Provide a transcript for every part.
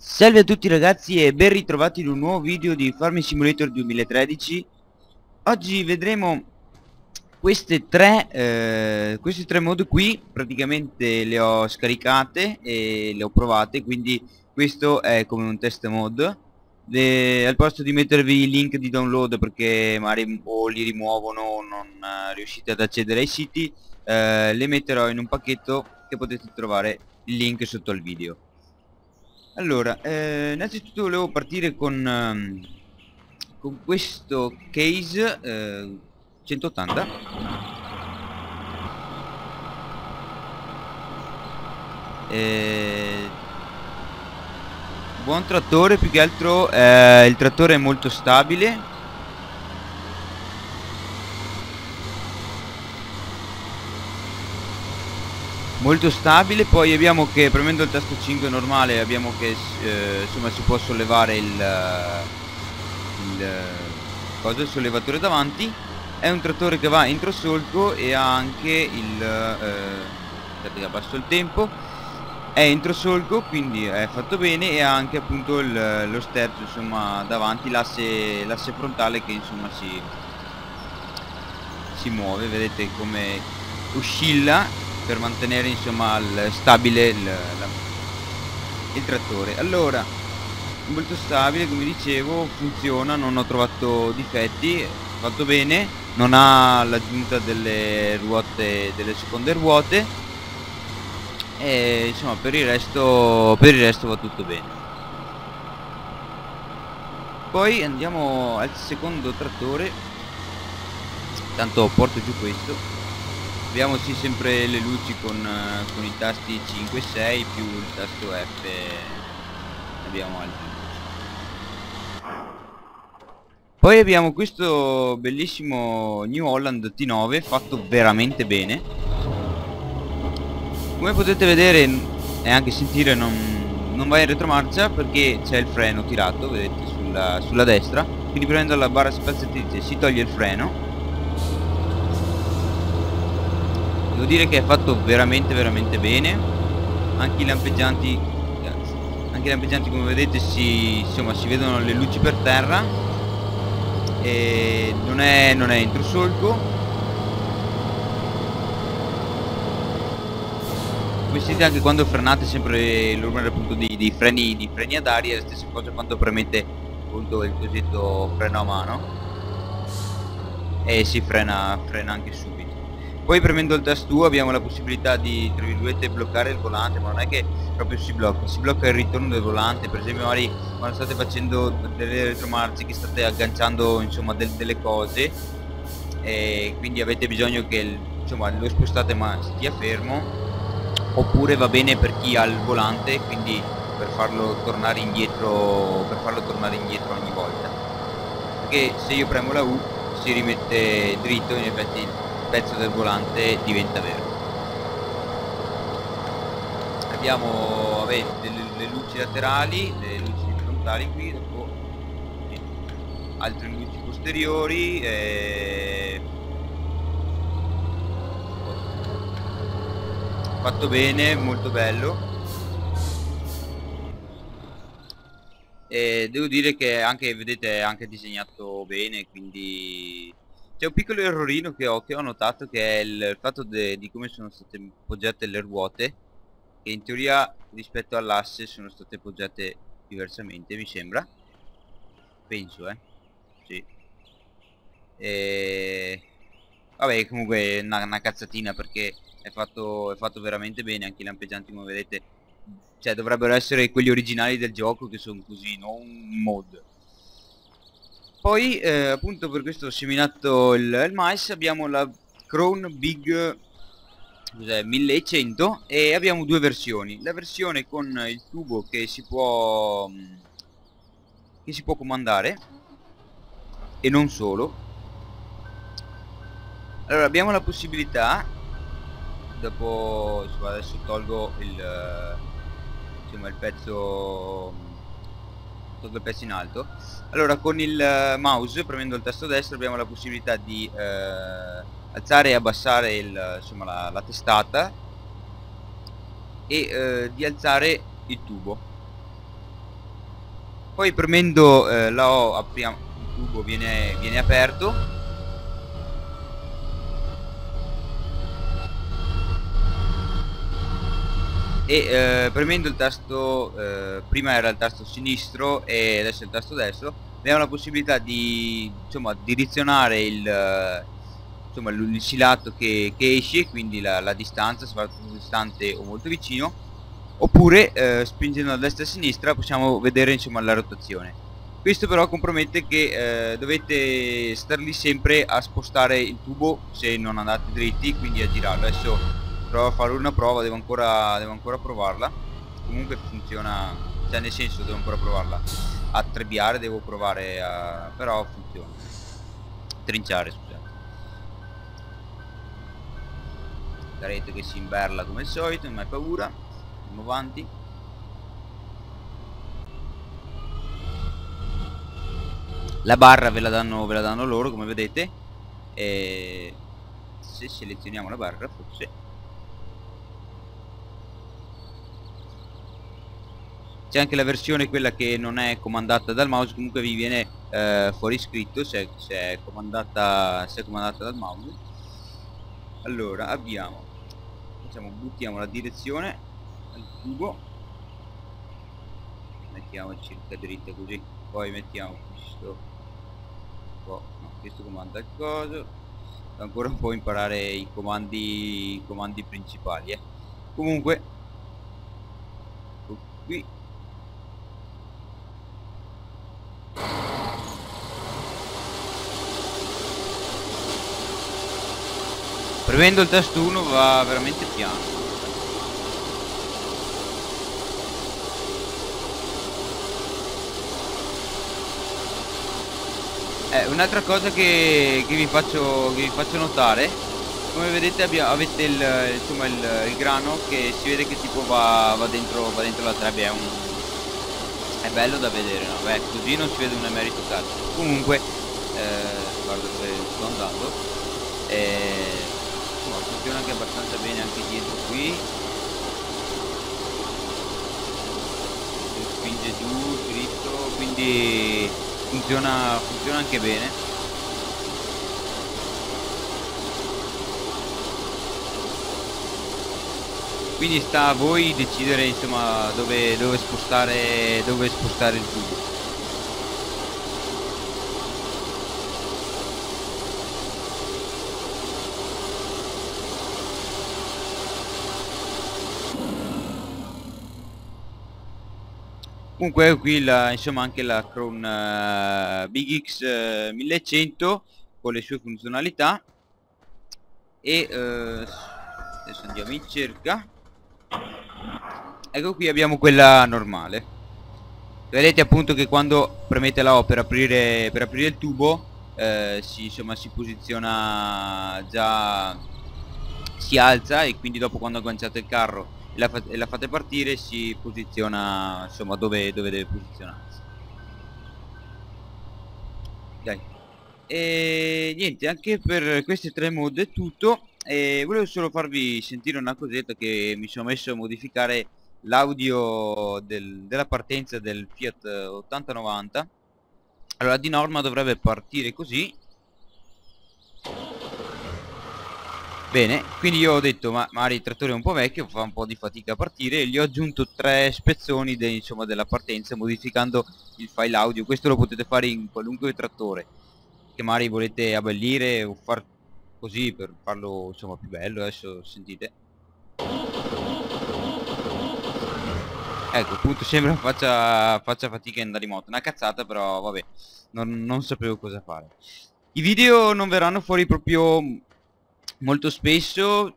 Salve a tutti ragazzi e ben ritrovati in un nuovo video di Farming Simulator 2013 Oggi vedremo queste tre, eh, questi tre mod qui. Praticamente le ho scaricate e le ho provate Quindi questo è come un test mod. Le, Al posto di mettervi il link di download perché magari o li rimuovono o non eh, riuscite ad accedere ai siti eh, Le metterò in un pacchetto che potete trovare il link sotto al video allora, eh, innanzitutto volevo partire con, um, con questo case eh, 180 eh, buon trattore più che altro eh, il trattore è molto stabile molto stabile poi abbiamo che premendo il tasto 5 normale abbiamo che eh, insomma si può sollevare il, il, cosa, il sollevatore davanti. È un trattore che va entro solco e ha anche il eh, abbasso il tempo. È entro solco quindi è fatto bene e ha anche appunto il, lo sterzo insomma davanti l'asse frontale che insomma si si muove. Vedete come oscilla per mantenere insomma il, stabile il, la, il trattore. Allora molto stabile come dicevo funziona non ho trovato difetti fatto bene non ha l'aggiunta delle ruote delle seconde ruote. E insomma per il resto per il resto va tutto bene. Poi andiamo al secondo trattore. Tanto porto giù questo abbiamo sì sempre le luci con, uh, con i tasti 5 e 6 più il tasto F abbiamo altre luci. Poi abbiamo questo bellissimo New Holland T9 fatto veramente bene. Come potete vedere e anche sentire non, non va in retromarcia perché c'è il freno tirato vedete sulla, sulla destra. Quindi premendo la barra spaziatrice si toglie il freno devo dire che è fatto veramente veramente bene. Anche i lampeggianti anche i lampeggianti come vedete si, insomma, si vedono le luci per terra. E non è, non è entro solco come sentite anche quando frenate sempre il rumore appunto dei, dei freni di freni ad aria è la stessa cosa quando premete appunto il cosiddetto freno a mano. E si frena, frena anche subito poi premendo il tasto U abbiamo la possibilità di, tra virgolette, bloccare il volante, ma non è che proprio si blocca, si blocca il ritorno del volante, per esempio magari quando state facendo delle retromarce che state agganciando insomma del, delle cose e quindi avete bisogno che il, insomma, lo spostate ma stia fermo. Oppure va bene per chi ha il volante quindi per farlo tornare indietro per farlo tornare indietro ogni volta. Perché se io premo la U si rimette dritto in effetti pezzo del volante diventa vero abbiamo vabbè, delle, le luci laterali le luci frontali qui dopo sì. altre luci posteriori e... fatto bene molto bello e devo dire che anche vedete anche disegnato bene quindi c'è un piccolo errorino che ho, che ho notato che è il, fatto di come sono state poggiate le ruote che in teoria rispetto all'asse sono state poggiate diversamente mi sembra. Penso eh. Sì. E... vabbè comunque una, una cazzatina perché è fatto, è fatto veramente bene anche i lampeggianti come vedete cioè dovrebbero essere quelli originali del gioco che sono così non un mod poi eh, appunto per questo seminato il, il mais abbiamo la Crown Big 1100 e abbiamo due versioni. La versione con il tubo che si può mm, che si può comandare e non solo. Allora abbiamo la possibilità dopo adesso tolgo il insomma il pezzo il pezzo in alto. Allora con il eh, mouse premendo il tasto destro abbiamo la possibilità di eh, alzare e abbassare il, insomma, la, la, testata e eh, di alzare il tubo. Poi premendo eh, la O apriamo il tubo viene, viene aperto e eh, premendo il tasto eh, prima era il tasto sinistro e adesso il tasto destro abbiamo la possibilità di insomma direzionare il insomma l'usilato che, che esce quindi la, la distanza va distante o molto vicino oppure eh, spingendo a destra e a sinistra possiamo vedere insomma la rotazione. Questo però compromette che eh, dovete star lì sempre a spostare il tubo se non andate dritti quindi a girarlo. Adesso provo a fare una prova devo ancora, devo ancora provarla. Comunque funziona cioè nel senso devo ancora provarla. A trebbiare devo provare a però funziona. Trinciare scusate. La rete che si imberla come al solito non hai paura. Andiamo avanti. La barra ve la danno, ve la danno loro come vedete. E se selezioniamo la barra forse c'è anche la versione quella che non è comandata dal mouse comunque vi viene eh, fuori scritto se, se, è comandata, se è comandata dal mouse. Allora abbiamo facciamo buttiamo la direzione al tubo. Mettiamo circa dritta così poi mettiamo questo no, questo comanda il coso. Ancora un po' imparare i comandi i comandi principali eh. comunque qui premendo il tasto 1 va veramente piano. Eh, un'altra cosa che, che, vi faccio, che, vi faccio, notare come vedete avete il, insomma, il, il, grano che si vede che tipo va, va, dentro, va dentro la trebbia è, è bello da vedere no? Beh, così non si vede un emerito cazzo comunque eh, guarda dove sto andando. Eh, insomma, funziona anche abbastanza bene anche dietro qui. Si spinge giù dritto quindi funziona, funziona anche bene. Quindi sta a voi decidere insomma dove, dove spostare dove spostare il tubo comunque qui la, insomma anche la Crown uh, Big X uh, 1100 con le sue funzionalità. E uh, adesso andiamo in cerca. Ecco qui abbiamo quella normale. Vedete appunto che quando premete la O per aprire, per aprire il tubo eh, si, insomma, si posiziona già si alza e quindi dopo quando agganciate il carro la, fa la fate partire si posiziona insomma dove, dove deve posizionarsi. Dai. E niente anche per queste tre mod è tutto. E volevo solo farvi sentire una cosetta che mi sono messo a modificare l'audio del, della partenza del Fiat 8090 allora di norma dovrebbe partire così Bene, quindi io ho detto ma magari il trattore è un po' vecchio, fa un po' di fatica a partire e gli ho aggiunto tre spezzoni de, insomma, della partenza modificando il file audio. Questo lo potete fare in qualunque trattore che magari volete abbellire o far così per farlo insomma più bello, adesso sentite. Ecco, appunto sembra faccia, faccia fatica in andare in moto, una cazzata però vabbè, non, non sapevo cosa fare. I video non verranno fuori proprio molto spesso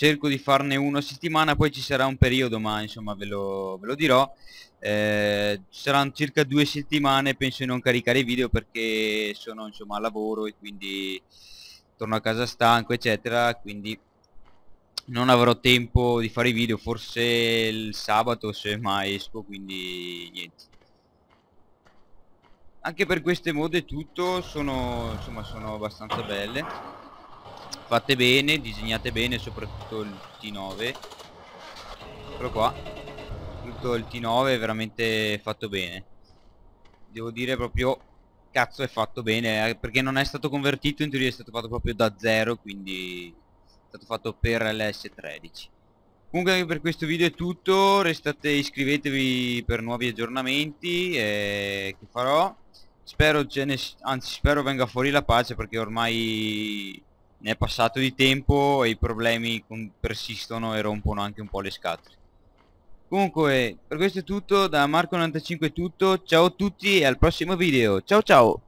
cerco di farne uno a settimana poi ci sarà un periodo ma insomma ve lo, ve lo dirò. Eh, saranno circa due settimane penso di non caricare video perché sono insomma a lavoro e quindi torno a casa stanco eccetera. Quindi non avrò tempo di fare i video forse il sabato se mai esco quindi niente. Anche per queste mode tutto sono insomma sono abbastanza belle fatte bene, disegnate bene, soprattutto il T9 eccolo qua. Tutto il T9 è veramente fatto bene. Devo dire proprio cazzo è fatto bene eh, perché non è stato convertito in teoria è stato fatto proprio da zero quindi è stato fatto per l'S13 comunque anche per questo video è tutto restate iscrivetevi per nuovi aggiornamenti eh, che farò? Spero ce ne anzi spero venga fuori la pace perché ormai ne è passato di tempo e i problemi persistono e rompono anche un po' le scatole. Comunque per questo è tutto. Da Marco95 è tutto. Ciao a tutti e al prossimo video. Ciao ciao